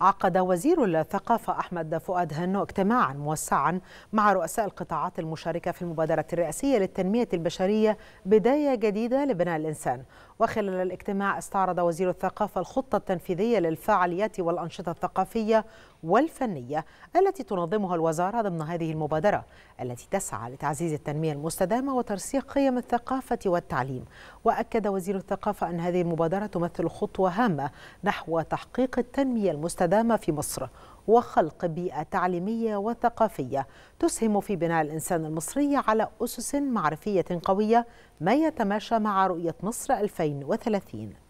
عقد وزير الثقافة أحمد فؤاد هنو اجتماعا موسعا مع رؤساء القطاعات المشاركة في المبادرة الرئاسية للتنمية البشرية بداية جديدة لبناء الإنسان. وخلال الاجتماع استعرض وزير الثقافة الخطة التنفيذية للفعاليات والأنشطة الثقافية والفنية التي تنظمها الوزارة ضمن هذه المبادرة التي تسعى لتعزيز التنمية المستدامة وترسيخ قيم الثقافة والتعليم. وأكد وزير الثقافة أن هذه المبادرة تمثل خطوة هامة نحو تحقيق التنمية المستدامة في مصر. وخلق بيئة تعليمية وثقافية تسهم في بناء الإنسان المصري على أسس معرفية قوية ما يتماشى مع رؤية مصر 2030